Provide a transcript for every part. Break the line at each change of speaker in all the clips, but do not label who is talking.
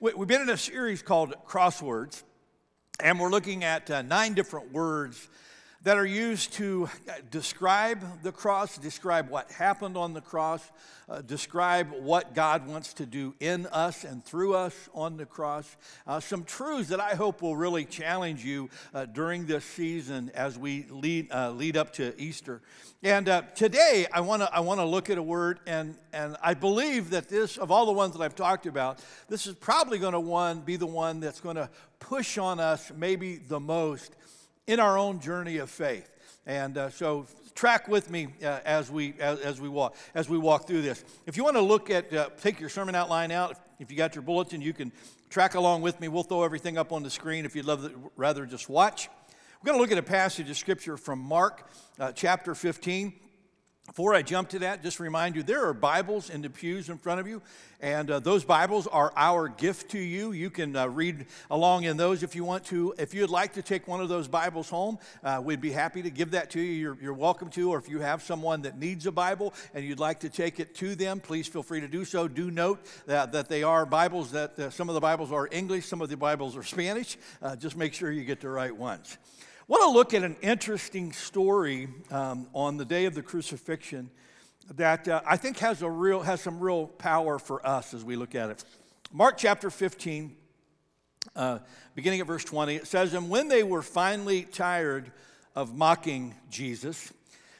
We- We've been in a series called Crosswords, and we're looking at uh, nine different words that are used to uh, describe the cross, describe what happened on the cross, uh, describe what God wants to do in us and through us on the cross. Uh, some truths that I hope will really challenge you uh, during this season as we lead, uh, lead up to Easter. And uh, today, I want to I wanna look at a word, and, and I believe that this, of all the ones that I've talked about, this is probably going to one be the one that's going to push on us maybe the most in our own journey of faith. And uh, so track with me uh, as, we, as, as, we walk, as we walk through this. If you want to look at, uh, take your sermon outline out, if you got your bulletin, you can track along with me. We'll throw everything up on the screen if you'd love rather just watch. We're going to look at a passage of scripture from Mark uh, chapter 15. Before I jump to that, just remind you there are Bibles in the pews in front of you, and uh, those Bibles are our gift to you. You can uh, read along in those if you want to. If you'd like to take one of those Bibles home, uh, we'd be happy to give that to you. You're, you're, welcome to, or if you have someone that needs a Bible and you'd like to take it to them, please feel free to do so. Do note that, that they are Bibles, that uh, some of the Bibles are English, some of the Bibles are Spanish. Uh, just make sure you get the right ones want to look at an interesting story um, on the day of the crucifixion that uh, I think has, a real, has some real power for us as we look at it. Mark chapter 15, uh, beginning at verse 20, it says, And when they were finally tired of mocking Jesus,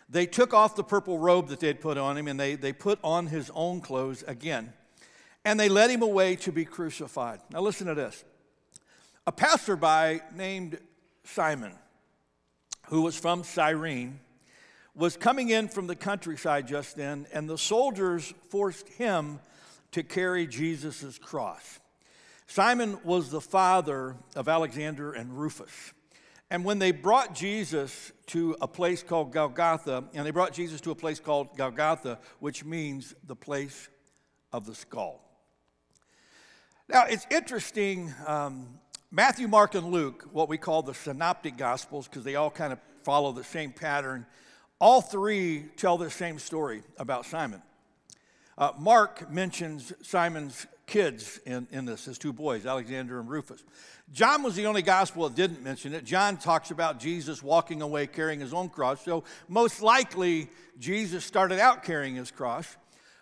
they took off the purple robe that they had put on him and they, they put on his own clothes again. And they led him away to be crucified. Now, listen to this. A passerby named Simon who was from Cyrene, was coming in from the countryside just then, and the soldiers forced him to carry Jesus' cross. Simon was the father of Alexander and Rufus. And when they brought Jesus to a place called Golgotha, and they brought Jesus to a place called Golgotha, which means the place of the skull. Now, it's interesting um, Matthew, Mark, and Luke, what we call the synoptic gospels, because they all kind of follow the same pattern, all three tell the same story about Simon. Uh, Mark mentions Simon's kids in, in this, his two boys, Alexander and Rufus. John was the only gospel that didn't mention it. John talks about Jesus walking away carrying his own cross. So, most likely, Jesus started out carrying his cross.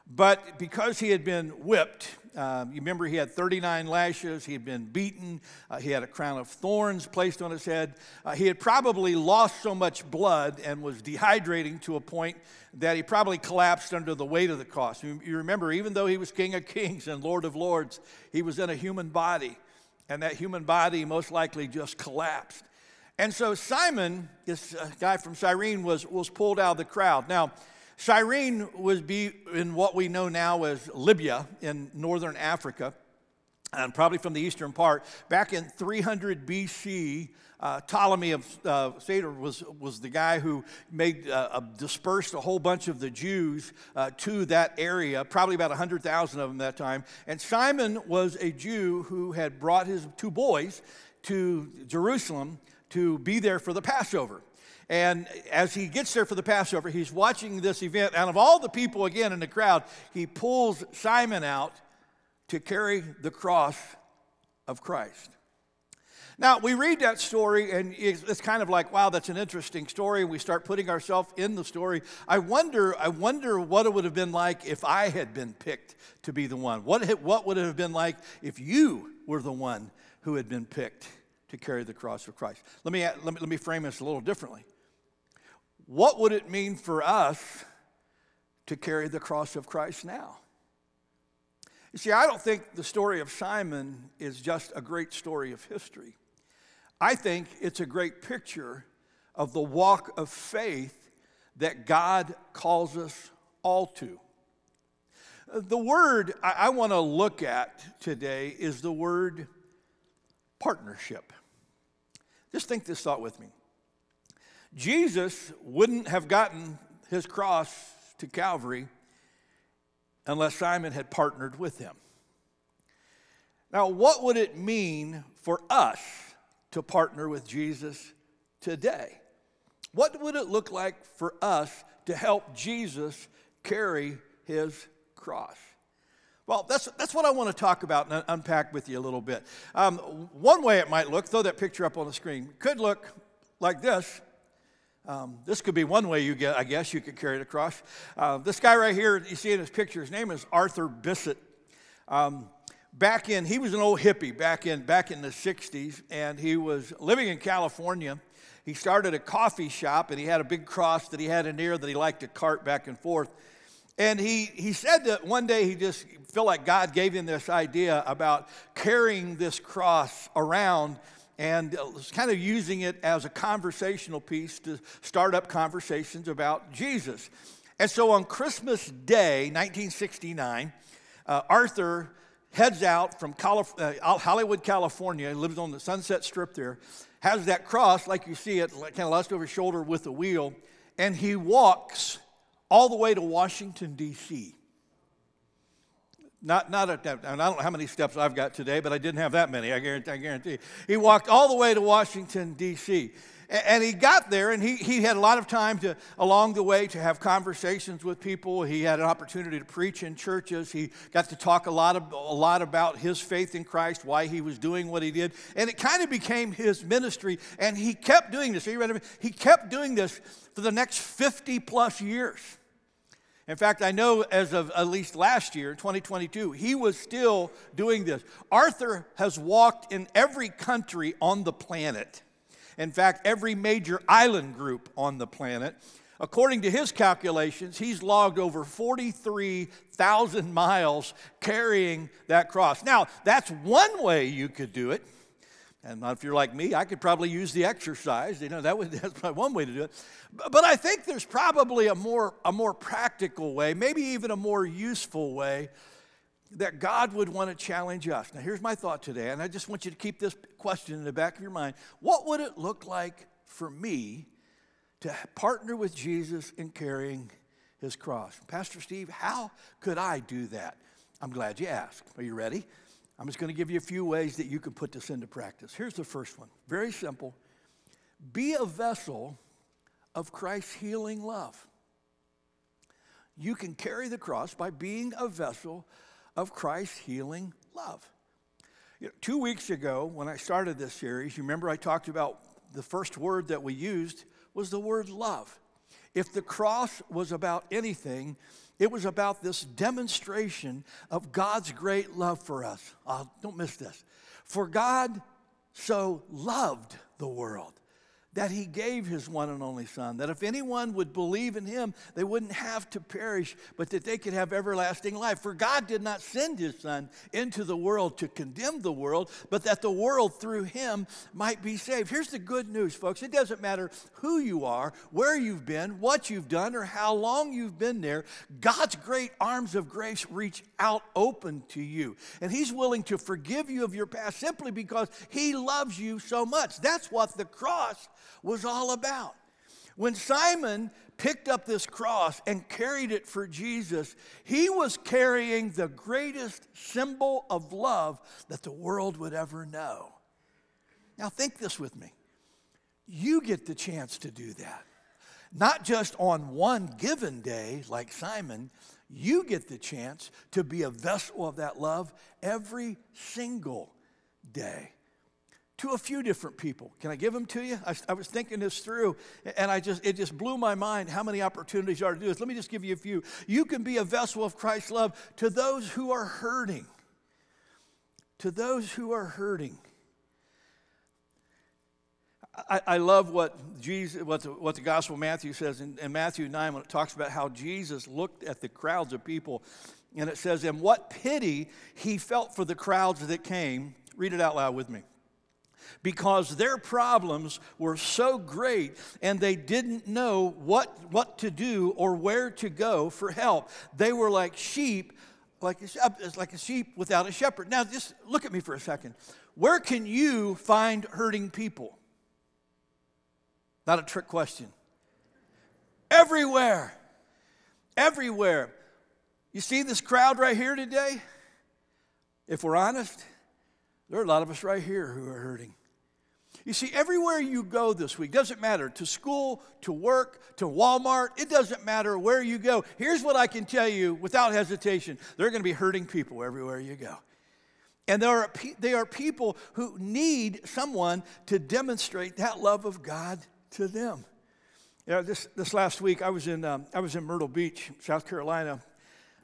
But because he had been whipped, um, you remember he had 39 lashes, he had been beaten, uh, he had a crown of thorns placed on his head. Uh, he had probably lost so much blood and was dehydrating to a point that he probably collapsed under the weight of the cross. You, you remember, even though he was King of Kings and Lord of Lords, he was in a human body, and that human body most likely just collapsed. And so Simon, this uh, guy from Cyrene, was, was pulled out of the crowd. Now, Cyrene was be in what we know now as Libya in northern Africa, and probably from the eastern part. Back in 300 BC, uh, Ptolemy of uh, was, was the guy who made uh, dispersed a whole bunch of the Jews uh, to that area, probably about 100,000 of them that time. And Simon was a Jew who had brought his two boys to Jerusalem to be there for the Passover. And as he gets there for the Passover, he's watching this event. Out of all the people, again, in the crowd, he pulls Simon out to carry the cross of Christ. Now, we read that story, and it's kind of like, wow, that's an interesting story. We start putting ourselves in the story. I wonder, I wonder what it would have been like if I had been picked to be the one. What, what would it have been like if you were the one who had been picked to carry the cross of Christ? Let me, let me, let me frame this a little differently what would it mean for us to carry the cross of Christ now? You see, I don't think the story of Simon is just a great story of history. I think it's a great picture of the walk of faith that God calls us all to. The word I, I want to look at today is the word partnership. Just think this thought with me. Jesus wouldn't have gotten his cross to Calvary unless Simon had partnered with him. Now, what would it mean for us to partner with Jesus today? What would it look like for us to help Jesus carry his cross? Well, that's, that's what I want to talk about and unpack with you a little bit. Um, one way it might look, throw that picture up on the screen, could look like this. Um, this could be one way you get, I guess, you could carry it across. Uh, this guy right here, you see in his picture, his name is Arthur Blessitt. Um, back in, he was an old hippie back in, back in the 60s, and he was living in California. He started a coffee shop, and he had a big cross that he had in there that he liked to cart back and forth. And he, he said that one day he just felt like God gave him this idea about carrying this cross around and kind of using it as a conversational piece to start up conversations about Jesus. And so on Christmas Day, 1969, uh, Arthur heads out from Calif- uh, Hollywood, California. He lives on the Sunset Strip there. Has that cross, like you see it, kind of lost over his shoulder with a wheel, and he walks all the way to Washington, D.C. Not, not at that, I don't know how many steps I've got today, but I didn't have that many, I guarantee. I guarantee. He walked all the way to Washington, D.C. And he got there, and he, he had a lot of time to, along the way to have conversations with people. He had an opportunity to preach in churches. He got to talk a lot, of, a lot about his faith in Christ, why he was doing what he did. And it kind of became his ministry. And he kept doing this. Are you ready? He kept doing this for the next 50 plus years. In fact, I know as of at least last year, 2022, he was still doing this. Arthur has walked in every country on the planet. In fact, every major island group on the planet. According to his calculations, he's logged over 43,000 miles carrying that cross. Now, that's one way you could do it. And if you're like me, I could probably use the exercise. You know, that would, that's probably one way to do it. But I think there's probably a more, a more practical way, maybe even a more useful way that God would want to challenge us. Now, here's my thought today, and I just want you to keep this question in the back of your mind. What would it look like for me to partner with Jesus in carrying his cross? Pastor Steve, how could I do that? I'm glad you asked. Are you ready? I'm just going to give you a few ways that you can put this into practice. Here's the first one very simple be a vessel of Christ's healing love. You can carry the cross by being a vessel of Christ's healing love. You know, two weeks ago, when I started this series, you remember I talked about the first word that we used was the word love. If the cross was about anything, it was about this demonstration of God's great love for us. Oh, don't miss this. For God so loved the world that he gave his one and only Son, that if anyone would believe in him, they wouldn't have to perish, but that they could have everlasting life. For God did not send his Son into the world to condemn the world, but that the world through him might be saved. Here's the good news, folks it doesn't matter who you are, where you've been, what you've done, or how long you've been there, God's great arms of grace reach out open to you. And he's willing to forgive you of your past simply because he loves you so much. That's what the cross was all about. When Simon picked up this cross and carried it for Jesus, he was carrying the greatest symbol of love that the world would ever know. Now, think this with me. You get the chance to do that. Not just on one given day, like Simon, you get the chance to be a vessel of that love every single day to a few different people. Can I give them to you? I, I, was thinking this through, and I just it just blew my mind how many opportunities are to do this. Let me just give you a few. You can be a vessel of Christ's love to those who are hurting. To those who are hurting. I, I love what Jesus, what the, what the Gospel of Matthew says in, in Matthew 9 when it talks about how Jesus looked at the crowds of people. And it says, And what pity he felt for the crowds that came. Read it out loud with me because their problems were so great and they didn't know what, what to do or where to go for help. They were like sheep, like a, like a sheep without a shepherd. Now, just look at me for a second. Where can you find hurting people? Not a trick question. Everywhere. Everywhere. You see this crowd right here today? If we're honest, there are a lot of us right here who are hurting. You see, everywhere you go this week, doesn't matter to school, to work, to Walmart, it doesn't matter where you go. Here's what I can tell you without hesitation there are going to be hurting people everywhere you go. And there are, they are people who need someone to demonstrate that love of God to them. You know, this, this last week, I was, in, um, I was in Myrtle Beach, South Carolina,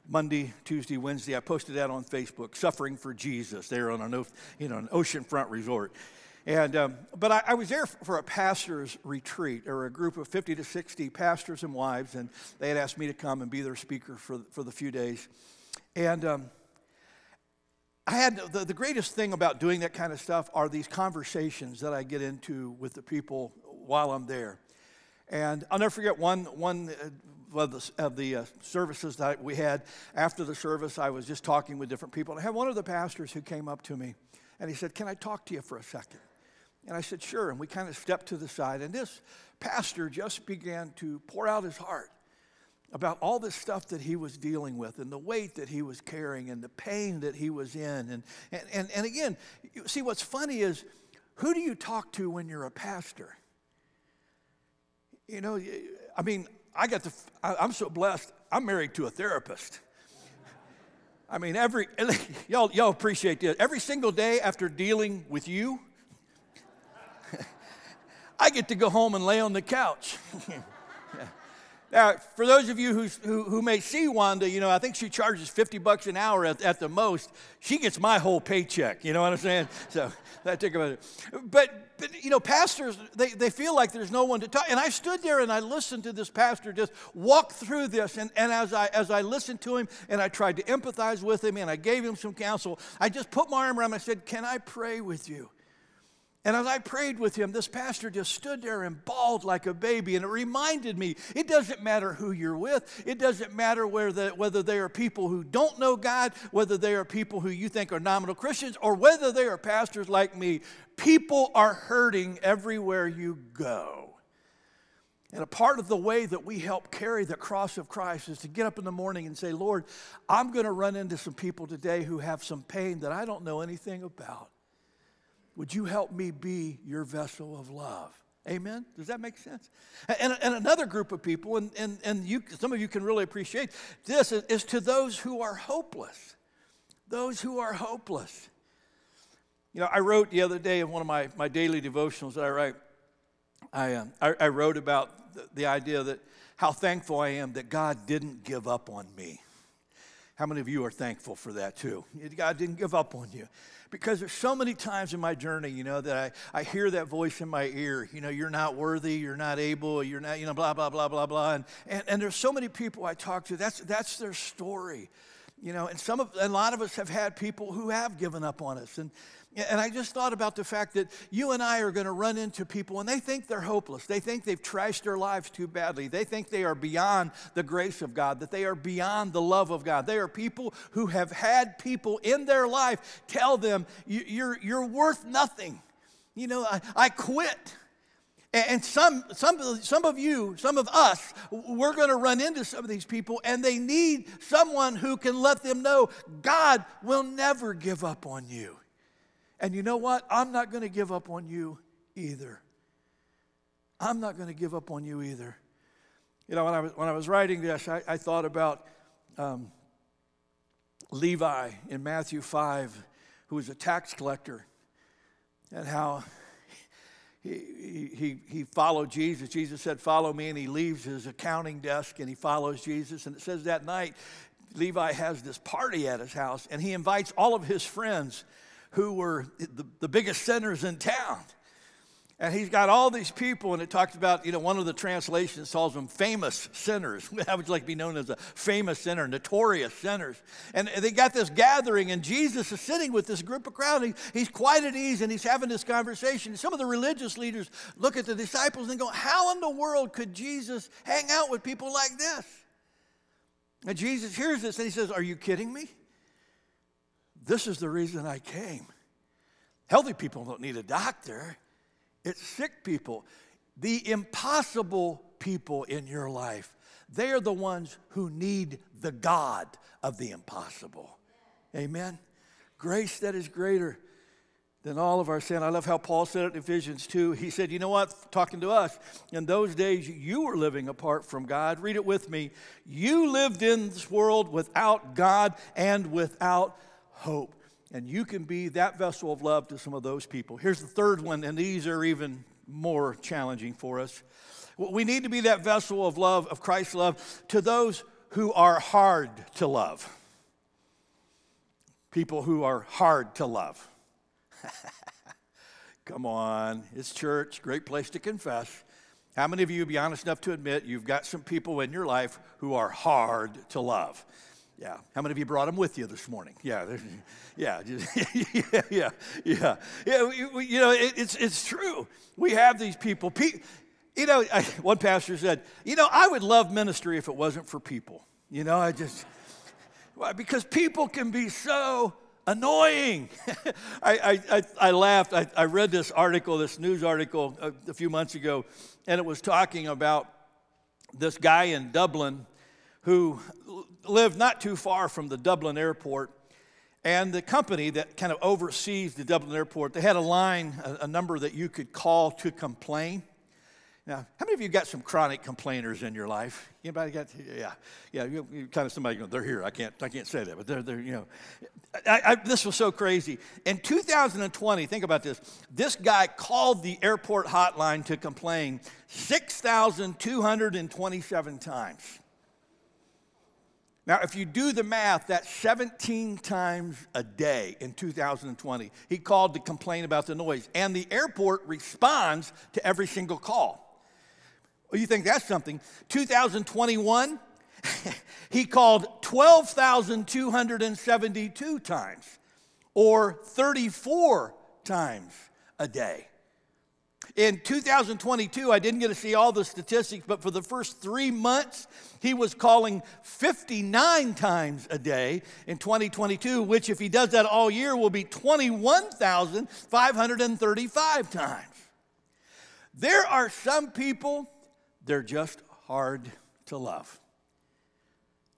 Monday, Tuesday, Wednesday. I posted that on Facebook, Suffering for Jesus, there on an, you know, an oceanfront resort. And, um, but I, I, was there for a pastor's retreat, or a group of 50 to 60 pastors and wives, and they had asked me to come and be their speaker for, for the few days. And um, I had the, the greatest thing about doing that kind of stuff are these conversations that I get into with the people while I'm there. And I'll never forget one, one uh, of the, of the uh, services that we had. After the service, I was just talking with different people. And I had one of the pastors who came up to me and he said, Can I talk to you for a second? And I said, Sure. And we kind of stepped to the side. And this pastor just began to pour out his heart about all this stuff that he was dealing with and the weight that he was carrying and the pain that he was in. And, and, and, and again, see, what's funny is who do you talk to when you're a pastor? You know, I mean, I got the, I'm so blessed, I'm married to a therapist. I mean, every, y'all, y'all appreciate this. Every single day after dealing with you, I get to go home and lay on the couch. Now, for those of you who, who may see Wanda, you know, I think she charges 50 bucks an hour at, at the most. She gets my whole paycheck, you know what I'm saying? So that take about it. But, but, you know, pastors, they, they feel like there's no one to talk. And I stood there and I listened to this pastor just walk through this. And, and as, I, as I listened to him and I tried to empathize with him and I gave him some counsel, I just put my arm around him and I said, Can I pray with you? And as I prayed with him, this pastor just stood there and bawled like a baby. And it reminded me it doesn't matter who you're with, it doesn't matter whether, whether they are people who don't know God, whether they are people who you think are nominal Christians, or whether they are pastors like me. People are hurting everywhere you go. And a part of the way that we help carry the cross of Christ is to get up in the morning and say, Lord, I'm going to run into some people today who have some pain that I don't know anything about. Would you help me be your vessel of love? Amen? Does that make sense? And, and another group of people, and, and, and you, some of you can really appreciate this, is, to those who are hopeless. Those who are hopeless. You know, I wrote the other day in one of my, my daily devotionals that I write, I, um, I, I, wrote about the, the idea that how thankful I am that God didn't give up on me. How many of you are thankful for that too? God didn't give up on you because there's so many times in my journey, you know, that I, I hear that voice in my ear, you know, you're not worthy, you're not able, you're not, you know, blah, blah, blah, blah, blah. And, and, and there's so many people I talk to, that's, that's their story, you know, and some of, a lot of us have had people who have given up on us. And, and I just thought about the fact that you and I are going to run into people and they think they're hopeless. They think they've trashed their lives too badly. They think they are beyond the grace of God, that they are beyond the love of God. They are people who have had people in their life tell them, You're, you're worth nothing. You know, I, I quit. And some, some, some of you, some of us, we're going to run into some of these people, and they need someone who can let them know God will never give up on you. And you know what? I'm not going to give up on you either. I'm not going to give up on you either. You know, when I was, when I was writing this, I, I thought about um, Levi in Matthew 5, who was a tax collector, and how he, he, he followed Jesus. Jesus said, Follow me, and he leaves his accounting desk and he follows Jesus. And it says that night, Levi has this party at his house, and he invites all of his friends who were the, the biggest sinners in town. And he's got all these people, and it talks about, you know, one of the translations calls them famous sinners. I would like to be known as a famous sinner, notorious sinners. And they got this gathering, and Jesus is sitting with this group of crowd. He, he's quite at ease, and he's having this conversation. Some of the religious leaders look at the disciples and go, How in the world could Jesus hang out with people like this? And Jesus hears this, and he says, Are you kidding me? This is the reason I came. Healthy people don't need a doctor, it's sick people. The impossible people in your life, they are the ones who need the God of the impossible. Amen. Grace that is greater than all of our sin. I love how Paul said it in Ephesians 2. He said, You know what? Talking to us, in those days you were living apart from God. Read it with me. You lived in this world without God and without hope. And you can be that vessel of love to some of those people. Here's the third one, and these are even more challenging for us. We need to be that vessel of love, of Christ's love, to those who are hard to love. People who are hard to love. Come on, it's church, great place to confess. How many of you be honest enough to admit you've got some people in your life who are hard to love? Yeah. How many of you brought them with you this morning? Yeah. Yeah. yeah. Yeah. Yeah. Yeah. You know, it, it's, it's true. We have these people. You know, I, one pastor said, you know, I would love ministry if it wasn't for people. You know, I just, because people can be so annoying. I, I, I, laughed. I, I read this article, this news article a, a few months ago, and it was talking about this guy in Dublin who lived not too far from the Dublin airport. And the company that kind of oversees the Dublin airport, they had a line, a, a number that you could call to complain. Now, how many of you got some chronic complainers in your life? Anybody got? Yeah, yeah. You, you kind of somebody. They're here. I can't. I can't say that, but they're. They're. You know, I, I, this was so crazy. In 2020, think about this. This guy called the airport hotline to complain 6,227 times. Now, if you do the math, that's 17 times a day in 2020. He called to complain about the noise, and the airport responds to every single call. Well, you think that's something. 2021, he called 12,272 times, or 34 times a day. In 2022, I didn't get to see all the statistics, but for the first three months, he was calling 59 times a day in 2022, which, if he does that all year, will be 21,535 times. There are some people, they're just hard to love.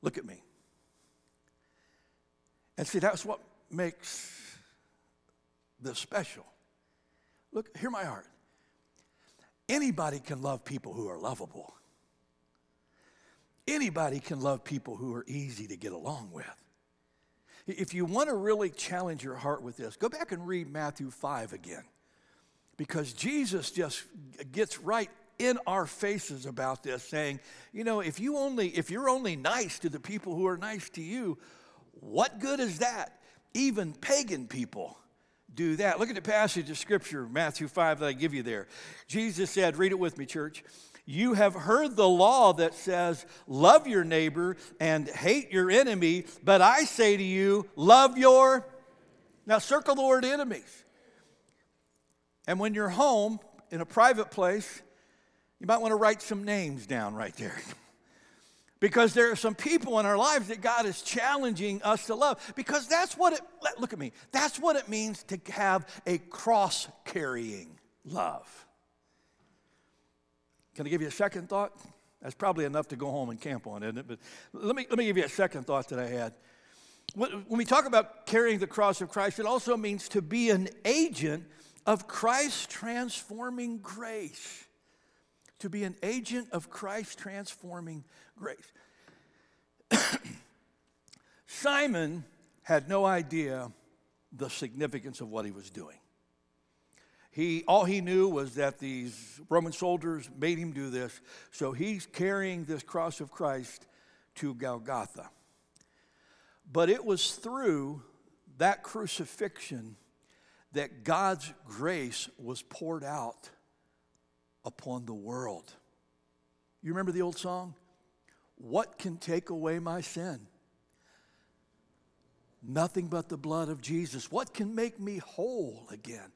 Look at me. And see, that's what makes this special. Look, hear my heart. Anybody can love people who are lovable. Anybody can love people who are easy to get along with. If you want to really challenge your heart with this, go back and read Matthew 5 again. Because Jesus just gets right in our faces about this, saying, you know, if you only if you're only nice to the people who are nice to you, what good is that? Even pagan people do that. Look at the passage of scripture, Matthew 5, that I give you there. Jesus said, read it with me, church. You have heard the law that says, Love your neighbor and hate your enemy, but I say to you, Love your. Now, circle the word enemies. And when you're home in a private place, you might want to write some names down right there. Because there are some people in our lives that God is challenging us to love. Because that's what it, look at me, that's what it means to have a cross carrying love. Can I give you a second thought? That's probably enough to go home and camp on, isn't it? But let me, let me give you a second thought that I had. When we talk about carrying the cross of Christ, it also means to be an agent of Christ's transforming grace. To be an agent of Christ's transforming grace. Simon had no idea the significance of what he was doing. He, all he knew was that these Roman soldiers made him do this, so he's carrying this cross of Christ to Golgotha. But it was through that crucifixion that God's grace was poured out upon the world. You remember the old song? What can take away my sin? Nothing but the blood of Jesus. What can make me whole again?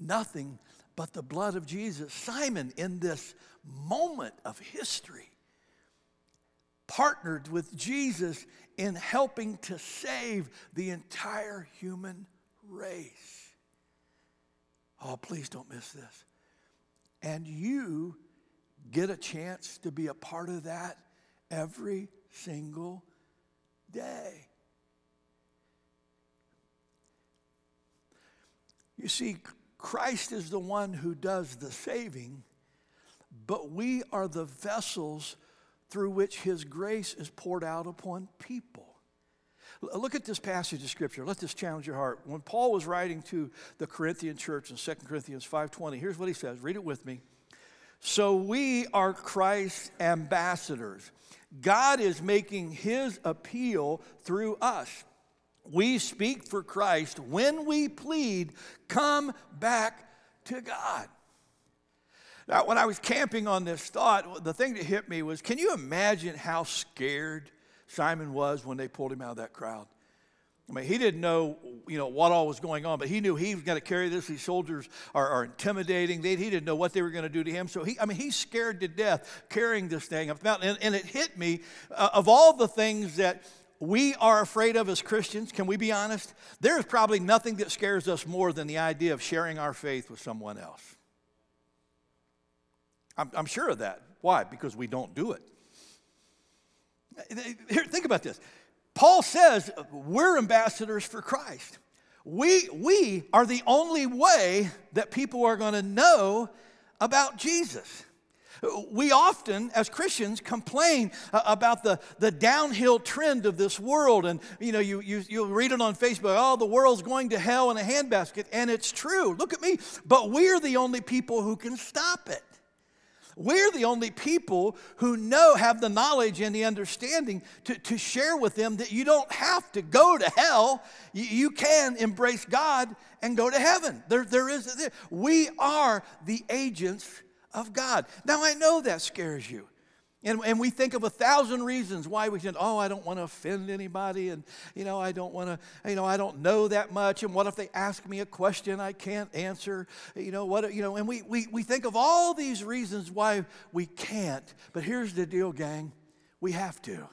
Nothing but the blood of Jesus. Simon, in this moment of history, partnered with Jesus in helping to save the entire human race. Oh, please don't miss this. And you get a chance to be a part of that every single day. You see, Christ is the one who does the saving, but we are the vessels through which his grace is poured out upon people. Look at this passage of scripture. Let this challenge your heart. When Paul was writing to the Corinthian church in 2 Corinthians 5:20, here's what he says. Read it with me. So we are Christ's ambassadors. God is making his appeal through us. We speak for Christ when we plead, come back to God. Now, when I was camping on this thought, the thing that hit me was can you imagine how scared Simon was when they pulled him out of that crowd? I mean, he didn't know, you know, what all was going on, but he knew he was going to carry this. These soldiers are, are intimidating. They, he didn't know what they were going to do to him. So he, I mean, he's scared to death carrying this thing up the mountain. And, and it hit me uh, of all the things that we are afraid of as Christians, can we be honest? There is probably nothing that scares us more than the idea of sharing our faith with someone else. I'm, I'm sure of that. Why? Because we don't do it. Here, think about this. Paul says we're ambassadors for Christ. We, we are the only way that people are going to know about Jesus. We often, as Christians, complain about the, the downhill trend of this world. And, you know, you, you, you read it on Facebook, oh, the world's going to hell in a handbasket. And it's true. Look at me. But we're the only people who can stop it. We're the only people who know, have the knowledge and the understanding to, to share with them that you don't have to go to hell. You, you can embrace God and go to heaven. There, there is, we are the agents of God. Now, I know that scares you. And, and we think of a thousand reasons why we can, oh, I don't want to offend anybody, and you know, I don't want to, you know, I don't know that much, and what if they ask me a question I can't answer? You know, what, you know, and we, we, we think of all these reasons why we can't. But here's the deal, gang we have to.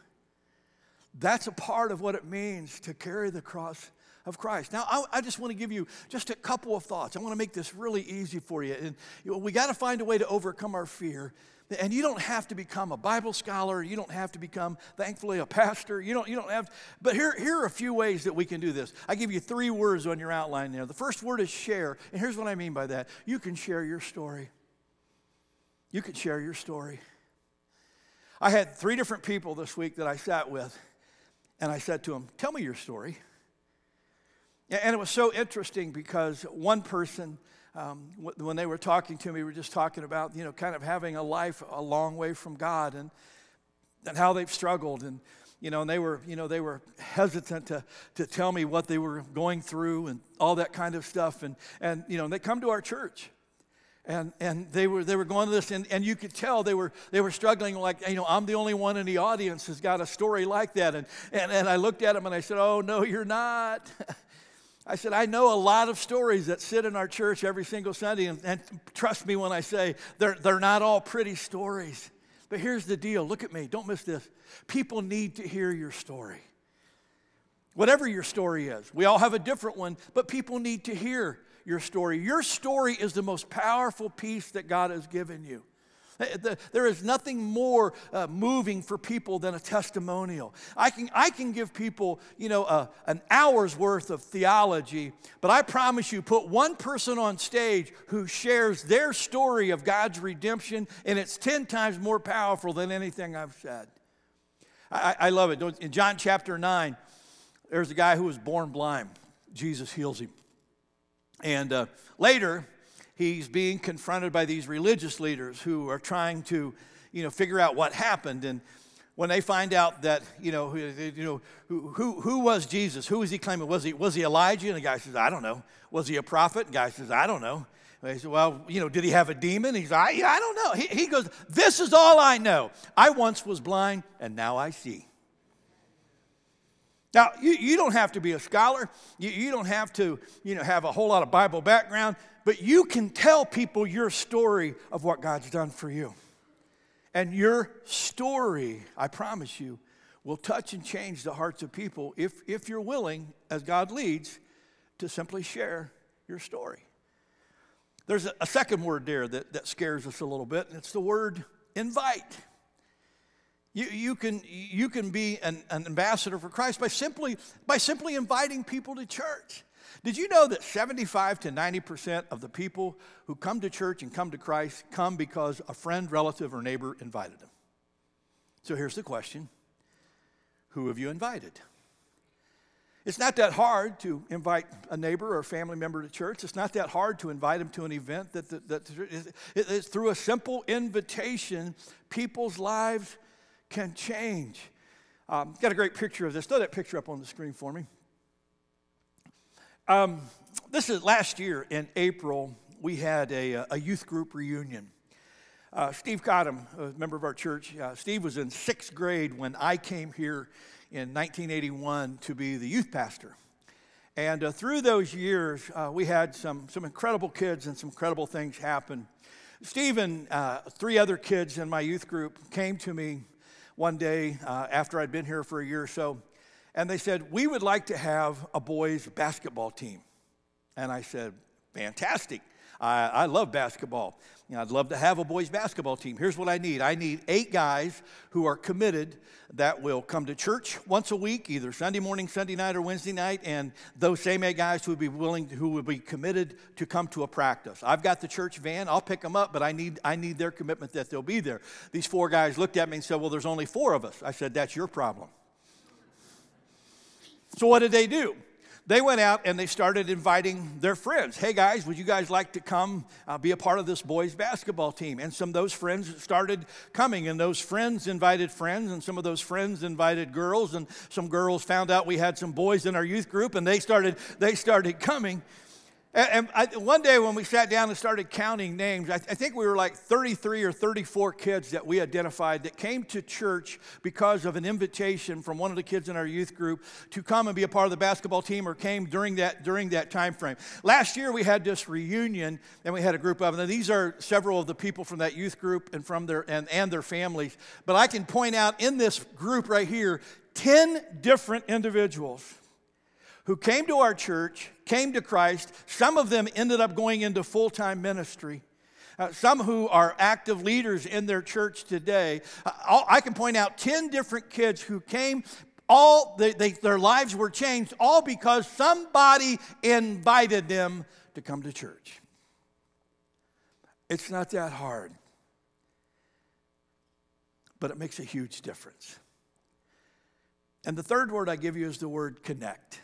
That's a part of what it means to carry the cross of Christ. Now, I, I, just want to give you just a couple of thoughts. I want to make this really easy for you. And you know, we got to find a way to overcome our fear. And you don't have to become a Bible scholar. You don't have to become, thankfully, a pastor. You don't, you don't have, to, but here, here are a few ways that we can do this. I give you three words on your outline there. The first word is share. And here's what I mean by that you can share your story. You can share your story. I had three different people this week that I sat with, and I said to them, Tell me your story. And it was so interesting because one person, um, when they were talking to me, we were just talking about, you know, kind of having a life a long way from God and, and how they've struggled. And, you know, and they were, you know, they were hesitant to, to tell me what they were going through and all that kind of stuff. And, and you know, they come to our church. And, and they were they were going to this and, and you could tell they were they were struggling like you know I'm the only one in the audience who's got a story like that and and, and I looked at them and I said oh no you're not I said, I know a lot of stories that sit in our church every single Sunday, and, and, trust me when I say they're, they're not all pretty stories. But here's the deal look at me, don't miss this. People need to hear your story. Whatever your story is, we all have a different one, but people need to hear your story. Your story is the most powerful piece that God has given you. There is nothing more uh, moving for people than a testimonial. I can, I can give people, you know, uh, an hour's worth of theology, but I promise you, put one person on stage who shares their story of God's redemption, and it's 10 times more powerful than anything I've said. I, I love it. In John chapter 9, there's a guy who was born blind. Jesus heals him. And uh, later, he's being confronted by these religious leaders who are trying to, you know, figure out what happened. And when they find out that, you know, who, you know who, who, who was Jesus? Who was he claiming? Was he, was he Elijah? And the guy says, I don't know. Was he a prophet? And the guy says, I don't know. And they said, well, you know, did he have a demon? He's I, I don't know. He, he goes, this is all I know. I once was blind and now I see. Now, you, you don't have to be a scholar. You, you don't have to, you know, have a whole lot of Bible background but you can tell people your story of what God's done for you. And your story, I promise you, will touch and change the hearts of people if, if you're willing, as God leads, to simply share your story. There's a, a second word there that, that scares us a little bit, and it's the word invite. You, you, can, you can be an, an ambassador for Christ by simply, by simply inviting people to church. Did you know that 75 to 90% of the people who come to church and come to Christ come because a friend, relative, or neighbor invited them? So here's the question Who have you invited? It's not that hard to invite a neighbor or a family member to church. It's not that hard to invite them to an event. That, that, that it's through a simple invitation, people's lives can change. Um, got a great picture of this. Throw that picture up on the screen for me. Um, this is last year in April, we had a, a youth group reunion. Uh, Steve Cottom, a member of our church, uh, Steve was in sixth grade when I came here in 1981 to be the youth pastor. And uh, through those years, uh, we had some, some incredible kids and some incredible things happen. Steve and uh, three other kids in my youth group came to me one day uh, after I'd been here for a year or so and they said, We would like to have a boys' basketball team. And I said, Fantastic. I, I love basketball. You know, I'd love to have a boys' basketball team. Here's what I need I need eight guys who are committed that will come to church once a week, either Sunday morning, Sunday night, or Wednesday night, and those same eight guys who would be willing, who would be committed to come to a practice. I've got the church van, I'll pick them up, but I need, I need their commitment that they'll be there. These four guys looked at me and said, Well, there's only four of us. I said, That's your problem. So, what did they do? They went out and they started inviting their friends. Hey guys, would you guys like to come uh, be a part of this boys' basketball team? And some of those friends started coming, and those friends invited friends, and some of those friends invited girls, and some girls found out we had some boys in our youth group, and they started they started coming. And, I, one day when we sat down and started counting names, I, I, think we were like 33 or 34 kids that we identified that came to church because of an invitation from one of the kids in our youth group to come and be a part of the basketball team or came during that, during that time frame. Last year we had this reunion and we had a group of them. These are several of the people from that youth group and from their and, and their families. But I can point out in this group right here 10 different individuals who came to our church, came to Christ. Some of them ended up going into full time ministry. Uh, some who are active leaders in their church today. Uh, I can point out 10 different kids who came, all they, they, their lives were changed, all because somebody invited them to come to church. It's not that hard, but it makes a huge difference. And the third word I give you is the word connect.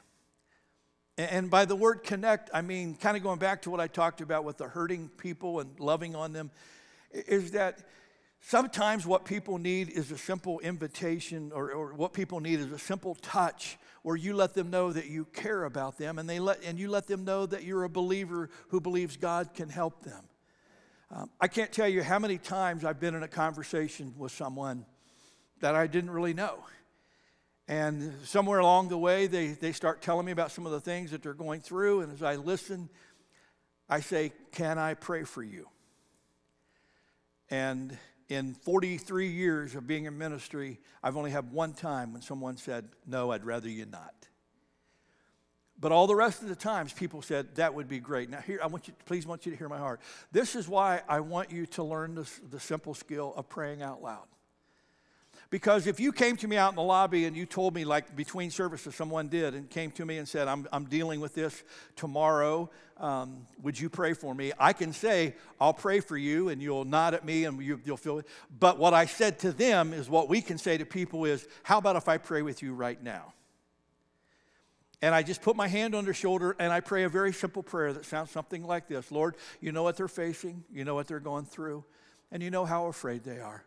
And by the word connect, I mean, kind of going back to what I talked about with the hurting people and loving on them, is that sometimes what people need is a simple invitation, or, or what people need is a simple touch where you let them know that you care about them and, they let, and you let them know that you're a believer who believes God can help them. Um, I can't tell you how many times I've been in a conversation with someone that I didn't really know. And somewhere along the way, they, they start telling me about some of the things that they're going through. And as I listen, I say, Can I pray for you? And in 43 years of being in ministry, I've only had one time when someone said, No, I'd rather you not. But all the rest of the times, people said, That would be great. Now, here, I want you, please want you to hear my heart. This is why I want you to learn this, the simple skill of praying out loud. Because if you came to me out in the lobby and you told me, like between services, someone did and came to me and said, I'm, I'm dealing with this tomorrow, um, would you pray for me? I can say, I'll pray for you, and you'll nod at me and you, you'll feel it. But what I said to them is what we can say to people is, How about if I pray with you right now? And I just put my hand on their shoulder and I pray a very simple prayer that sounds something like this Lord, you know what they're facing, you know what they're going through, and you know how afraid they are.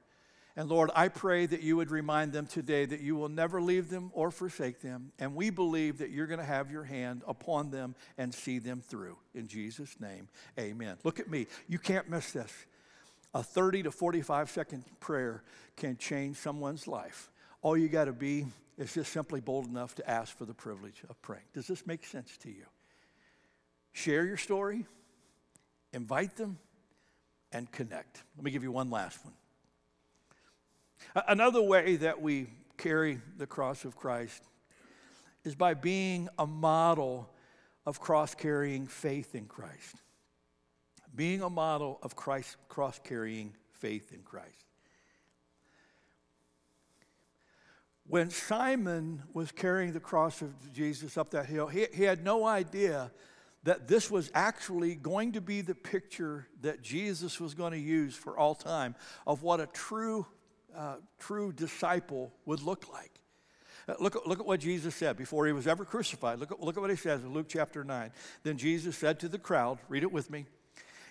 And Lord, I pray that you would remind them today that you will never leave them or forsake them. And we believe that you're going to have your hand upon them and see them through. In Jesus' name, amen. Look at me. You can't miss this. A 30 to 45 second prayer can change someone's life. All you got to be is just simply bold enough to ask for the privilege of praying. Does this make sense to you? Share your story, invite them, and connect. Let me give you one last one. Another way that we carry the cross of Christ is by being a model of cross carrying faith in Christ. Being a model of Christ cross carrying faith in Christ. when Simon was carrying the cross of Jesus up that hill, he, he had no idea that this was actually going to be the picture that Jesus was going to use for all time of what a true, uh, true disciple would look like. Uh, look, look at what Jesus said before he was ever crucified. Look at, look at what he says in Luke chapter 9. Then Jesus said to the crowd, read it with me.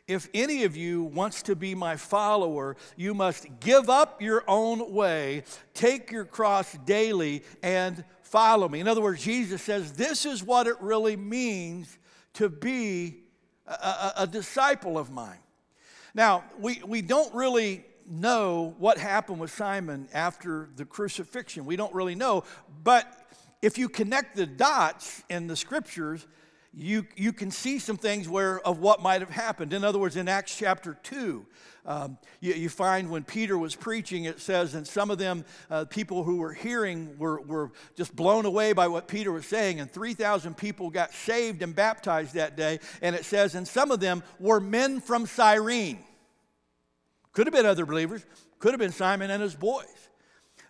If any of you wants to be my follower, you must give up your own way, take your cross daily, and follow me. In other words, Jesus says this is what it really means to be a, a, a disciple of mine. Now, we, we don't really know what happened with Simon after the crucifixion. We don't really know. But if you connect the dots in the scriptures, you, you can see some things where of what might have happened. In other words, in Acts chapter 2, um, you, you, find when Peter was preaching, it says, and some of them, uh, people who were hearing, were, were just blown away by what Peter was saying, and 3,000 people got saved and baptized that day. And it says, and some of them were men from Cyrene. Could have been other believers, could have been Simon and his boys.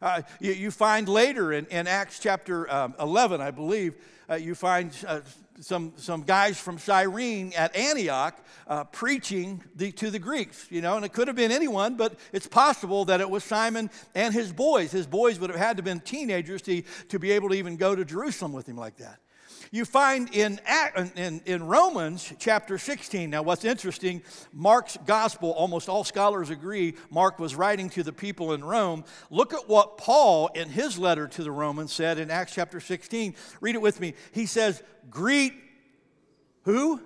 Uh, you, you, find later in, in Acts chapter um, 11, I believe, uh, you find uh, some, some guys from Cyrene at Antioch uh, preaching the, to the Greeks, you know, and it could have been anyone, but it's possible that it was Simon and his boys. His boys would have had to have been teenagers to, to be able to even go to Jerusalem with him like that. You find in, in, in Romans chapter 16, now what's interesting, Mark's gospel, almost all scholars agree, Mark was writing to the people in Rome. Look at what Paul, in his letter to the Romans, said in Acts chapter 16. Read it with me. He says, Greet who?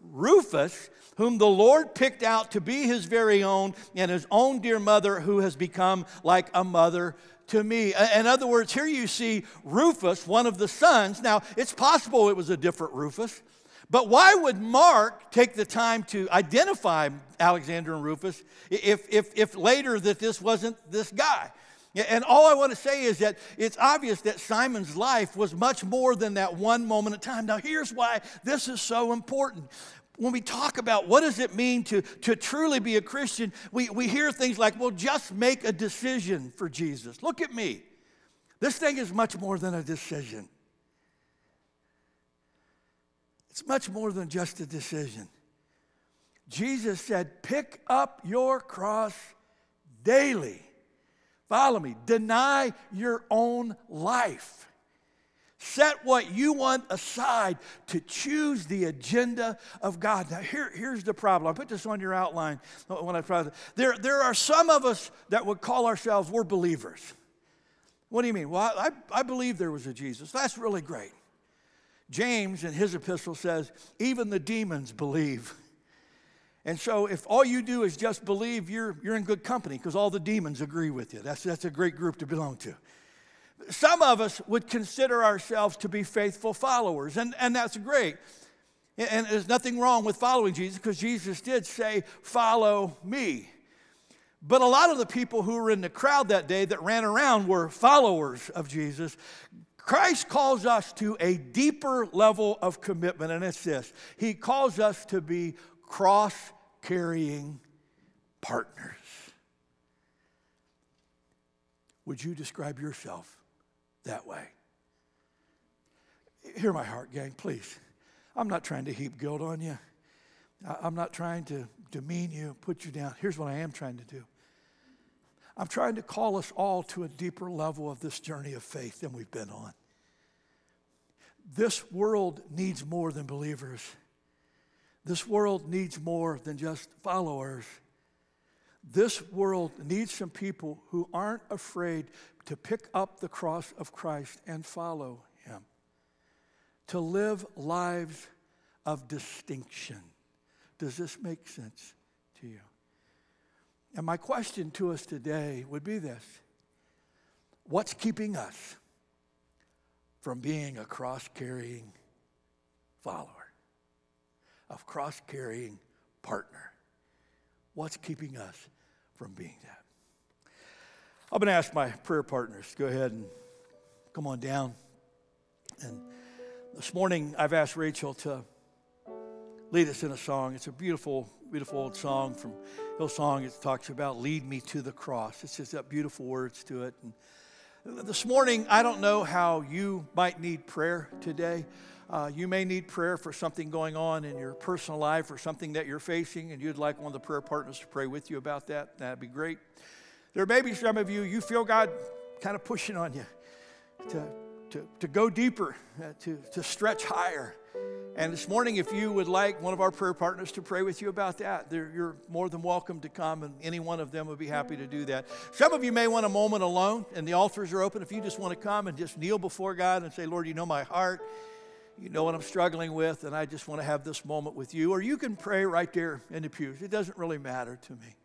Rufus, whom the Lord picked out to be his very own, and his own dear mother, who has become like a mother to me. In other words, here you see Rufus, one of the sons. Now, it's possible it was a different Rufus, but why would Mark take the time to identify Alexander and Rufus if, if, if later that this wasn't this guy? And all I want to say is that it's obvious that Simon's life was much more than that one moment of time. Now, here's why this is so important when we talk about what does it mean to, to truly be a Christian, we, we hear things like, well, just make a decision for Jesus. Look at me. This thing is much more than a decision. It's much more than just a decision. Jesus said, pick up your cross daily. Follow me. Deny your own life. Set what you want aside to choose the agenda of God. Now, here, here's the problem. I put this on your outline when I there, there are some of us that would call ourselves, we're believers. What do you mean? Well, I, I believe there was a Jesus. That's really great. James, in his epistle, says, even the demons believe. And so, if all you do is just believe, you're, you're in good company because all the demons agree with you. That's, that's a great group to belong to some of us would consider ourselves to be faithful followers, and, and that's great. And there's nothing wrong with following Jesus because Jesus did say, Follow me. But a lot of the people who were in the crowd that day that ran around were followers of Jesus. Christ calls us to a deeper level of commitment, and it's this He calls us to be cross carrying partners. Would you describe yourself that way. Hear my heart, gang, please. I'm not trying to heap guilt on you. I'm not trying to demean you, put you down. Here's what I am trying to do I'm trying to call us all to a deeper level of this journey of faith than we've been on. This world needs more than believers. This world needs more than just followers. This world needs some people who aren't afraid to pick up the cross of Christ and follow him, to live lives of distinction. Does this make sense to you? And my question to us today would be this What's keeping us from being a cross carrying follower, a cross carrying partner? What's keeping us from being that? I'm going to ask my prayer partners to go ahead and come on down. And this morning, I've asked Rachel to lead us in a song. It's a beautiful, beautiful old song from Hillsong. It talks about lead me to the cross. It's just got beautiful words to it. And This morning, I don't know how you might need prayer today. Uh, you may need prayer for something going on in your personal life or something that you're facing, and you'd like one of the prayer partners to pray with you about that. That'd be great. There may be some of you, you feel God kind of pushing on you to, to, to go deeper, uh, to, to stretch higher. And this morning, if you would like one of our prayer partners to pray with you about that, you're more than welcome to come, and any one of them would be happy to do that. Some of you may want a moment alone, and the altars are open. If you just want to come and just kneel before God and say, Lord, you know my heart, you know what I'm struggling with, and I just want to have this moment with you. Or you can pray right there in the pews. It doesn't really matter to me.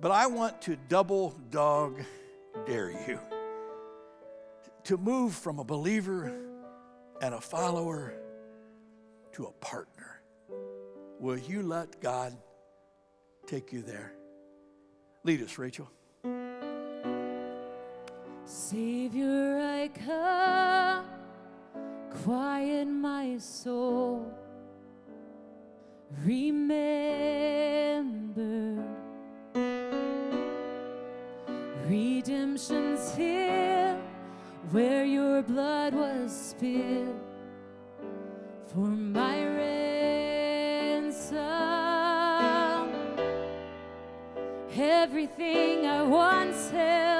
But I want to double dog dare you to move from a believer and a follower to a partner. Will you let God take you there? Lead us, Rachel.
Savior, I come, quiet my soul. Remember, redemption's here where your blood was spilled for my ransom. Everything I once held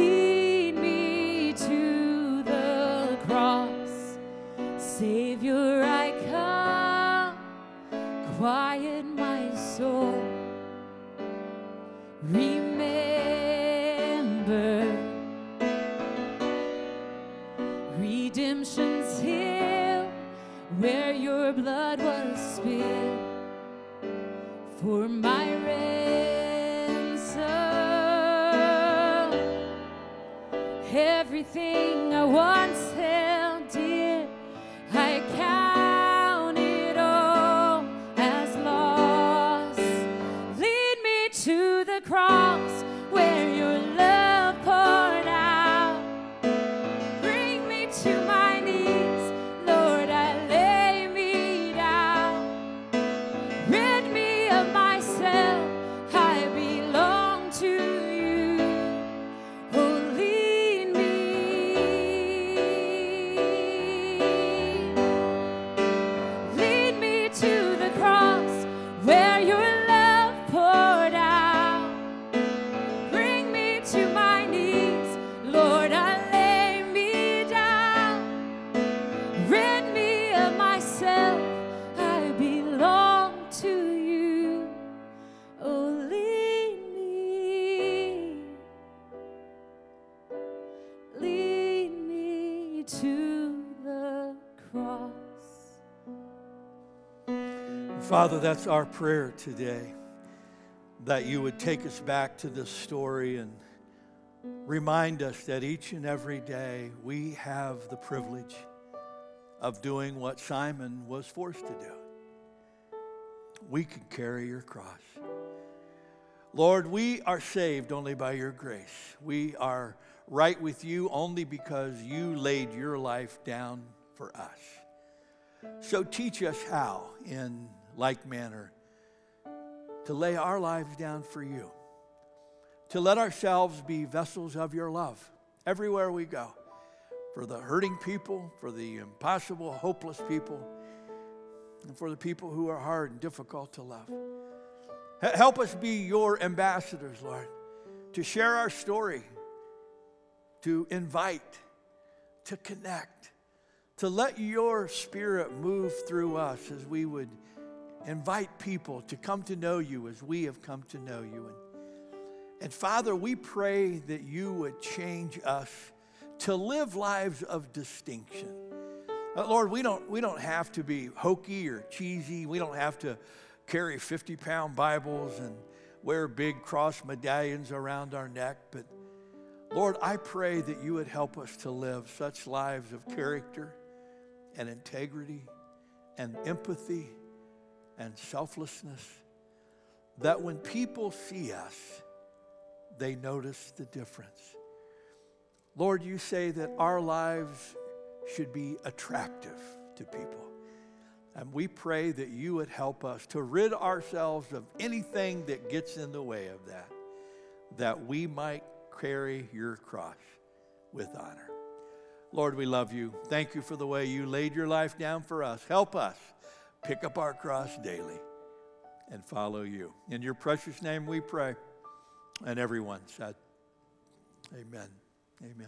Father, that's our prayer today that you would take us back to this story and remind us that each and every day we have the privilege of doing what Simon was forced to do. We can carry your cross. Lord, we are saved only by your grace. We are right with you only because you laid your life down for us. So teach us how in like manner to lay our lives down for you, to let ourselves be vessels of your love everywhere we go for the hurting people, for the impossible, hopeless people, and for the people who are hard and difficult to love. Help us be your ambassadors, Lord, to share our story, to invite, to connect, to let your spirit move through us as we would invite people to come to know you as we have come to know you. And, and Father, we pray that you would change us to live lives of distinction. Uh, Lord, we don't, we don't have to be hokey or cheesy. We don't have to carry 50 pound Bibles and wear big cross medallions around our neck. But Lord, I pray that you would help us to live such lives of character and integrity and empathy and selflessness that when people see us, they notice the difference. Lord, you say that our lives should be attractive to people. And we pray that you would help us to rid ourselves of anything that gets in the way of that, that we might carry your cross with honor. Lord, we love you. Thank you for the way you laid your life down for us. Help us pick up our cross daily and follow you. In your precious name we pray. And everyone said, Amen. Amen.